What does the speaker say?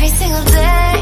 every single day.